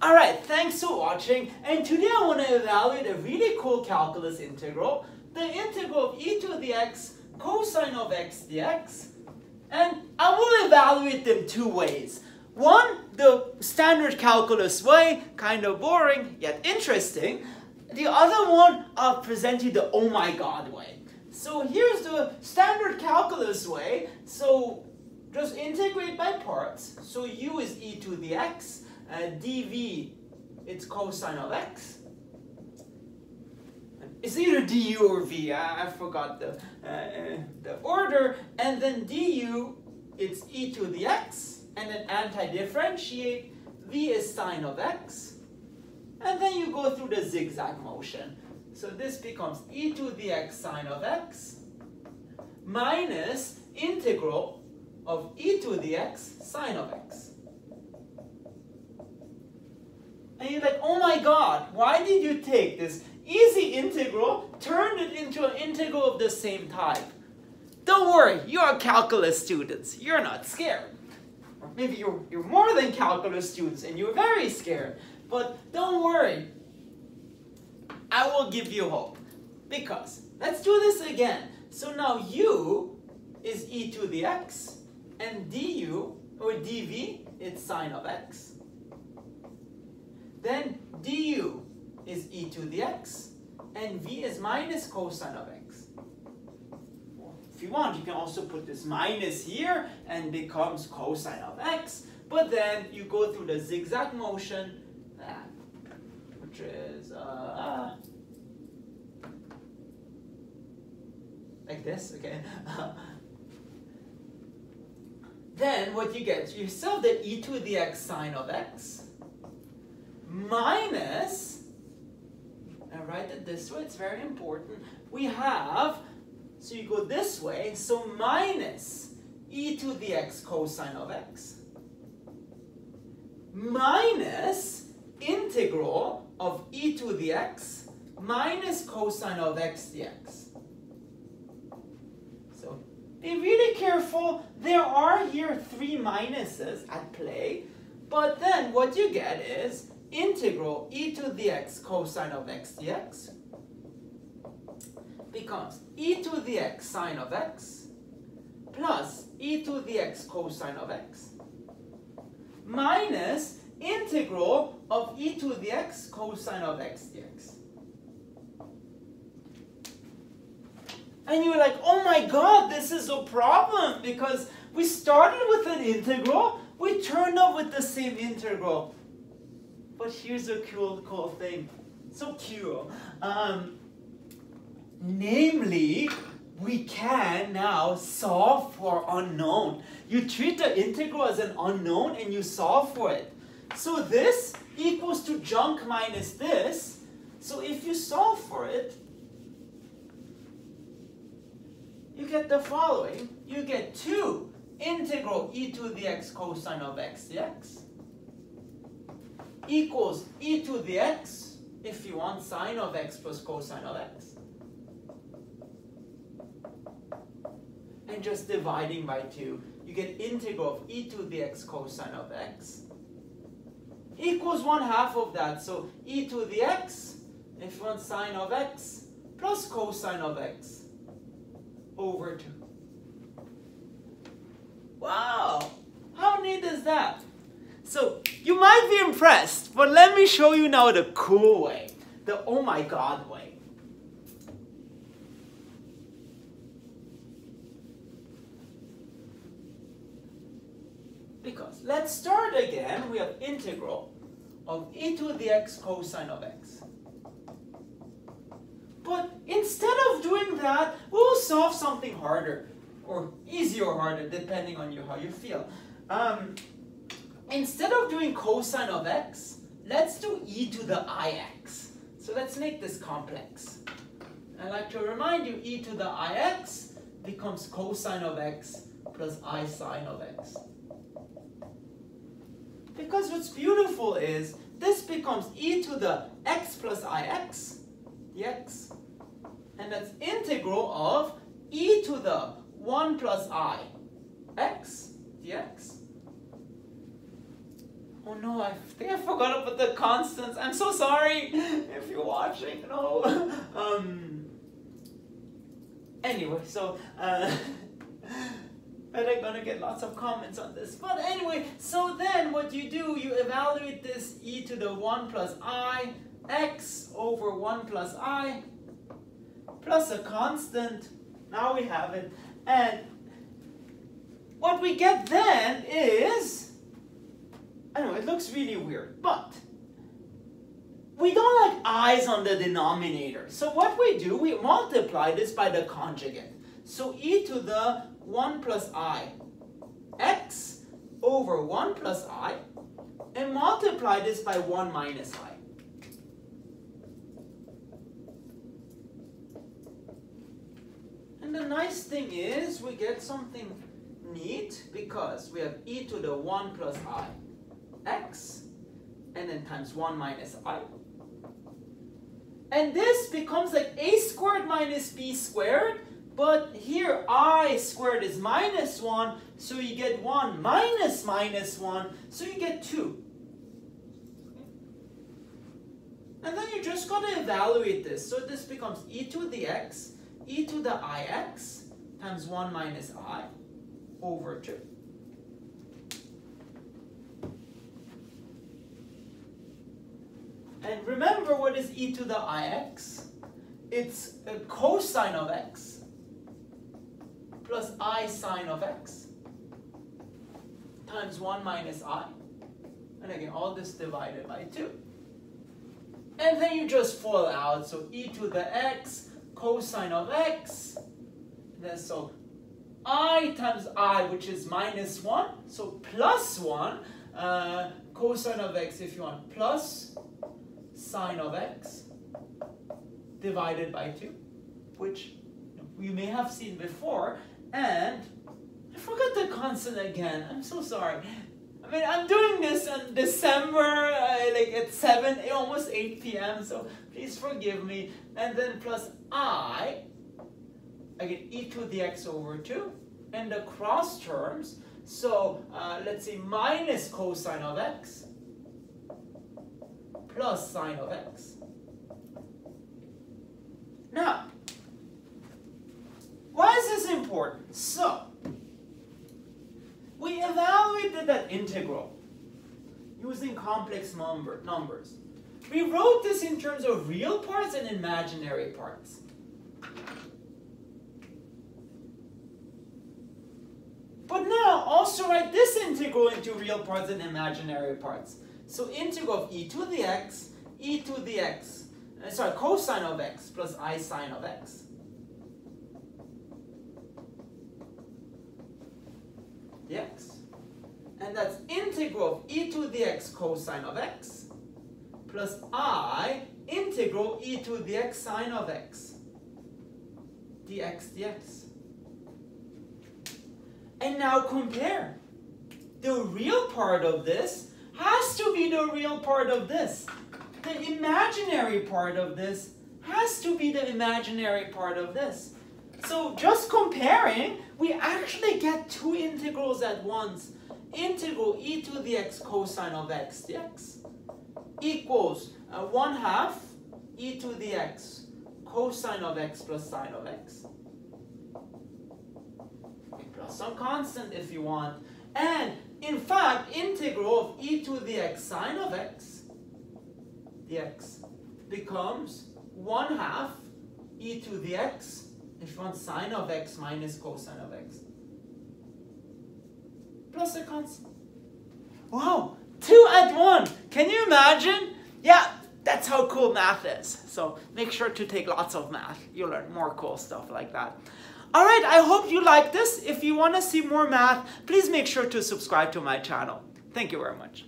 Alright, thanks for watching. And today I want to evaluate a really cool calculus integral. The integral of e to the x cosine of x dx. And I will evaluate them two ways. One, the standard calculus way, kind of boring, yet interesting. The other one, I'll present you the oh my god way. So here's the standard calculus way. So just integrate by parts. So u is e to the x, dv, it's cosine of x. It's either du or v, I, I forgot the, uh, uh, the order. And then du, it's e to the x, and then anti-differentiate, v is sine of x. And then you go through the zigzag motion. So this becomes e to the x sine of x minus integral of e to the x sine of x. And you're like, oh my god, why did you take this easy integral, turn it into an integral of the same type? Don't worry, you are calculus students. You're not scared. Or maybe you're, you're more than calculus students and you're very scared. But don't worry. I will give you hope. Because, let's do this again. So now u is e to the x, and du, or dv, it's sine of x. Then du is e to the x, and v is minus cosine of x. If you want, you can also put this minus here and becomes cosine of x. But then you go through the zigzag motion, which is uh, like this, okay? then what you get, you have the e to the x sine of x minus, I write it this way, it's very important, we have, so you go this way, so minus e to the x cosine of x minus integral of e to the x minus cosine of x dx. So be really careful. There are here three minuses at play, but then what you get is integral e to the x cosine of x dx becomes e to the x sine of x plus e to the x cosine of x minus integral of e to the x cosine of x dx. And you're like, oh my god, this is a problem because we started with an integral, we turned up with the same integral. But here's a cool, cool thing. So cool. Um, namely, we can now solve for unknown. You treat the integral as an unknown and you solve for it. So this equals to junk minus this. So if you solve for it, you get the following. You get 2 integral e to the x cosine of x dx equals e to the x, if you want, sine of x plus cosine of x. And just dividing by 2, you get integral of e to the x cosine of x equals 1 half of that. So e to the x, if want sine of x, plus cosine of x over 2. Wow! How neat is that? So you might be impressed, but let me show you now the cool way, the oh my god way. Because let's start again, we have integral of e to the x cosine of x. But instead of doing that, we'll solve something harder, or easier or harder, depending on you how you feel. Um, instead of doing cosine of x, let's do e to the ix. So let's make this complex. I like to remind you, e to the ix becomes cosine of x plus i sine of x. Because what's beautiful is, this becomes e to the x plus ix dx. And that's integral of e to the 1 plus i x dx. Oh no, I think I forgot about the constants. I'm so sorry if you're watching. No. Um. Anyway, so uh, bet I'm gonna get lots of comments on this. But anyway, so then what you do, you evaluate this e to the one plus i x over one plus i plus a constant. Now we have it, and what we get then is Know, it looks really weird, but we don't like i's on the denominator. So what we do, we multiply this by the conjugate. So e to the 1 plus i x over 1 plus i and multiply this by 1 minus i. And the nice thing is we get something neat because we have e to the 1 plus i x and then times 1 minus i. And this becomes like a squared minus b squared, but here i squared is minus 1, so you get 1 minus minus 1, so you get 2. And then you just got to evaluate this. So this becomes e to the x, e to the ix times 1 minus i over 2. And remember what is e to the ix? It's a cosine of x plus i sine of x times 1 minus i. And again, all this divided by 2. And then you just fall out. So e to the x cosine of x. Then so i times i, which is minus 1. So plus 1. Uh, cosine of x, if you want, plus sine of x divided by 2, which you may have seen before. And I forgot the constant again. I'm so sorry. I mean, I'm doing this in December, uh, like at 7, almost 8 p.m., so please forgive me. And then plus i, I get e to the x over 2, and the cross terms, so uh, let's say minus cosine of x plus sine of x. Now, why is this important? So, we evaluated that integral using complex number, numbers. We wrote this in terms of real parts and imaginary parts. But now, also write this integral into real parts and imaginary parts. So integral of e to the x, e to the x, uh, sorry, cosine of x plus i sine of x. dx. And that's integral of e to the x cosine of x plus i integral e to the x sine of x dx dx. And now compare. The real part of this has to be the real part of this. The imaginary part of this has to be the imaginary part of this. So just comparing, we actually get two integrals at once. Integral e to the x cosine of x dx equals uh, 1 half e to the x cosine of x plus sine of x. Plus some constant if you want. And in fact, integral of e to the x sine of x dx becomes 1 half e to the x, if you want sine of x minus cosine of x, plus a constant. Wow, two at one. Can you imagine? Yeah, that's how cool math is. So make sure to take lots of math. You'll learn more cool stuff like that. All right, I hope you like this. If you want to see more math, please make sure to subscribe to my channel. Thank you very much.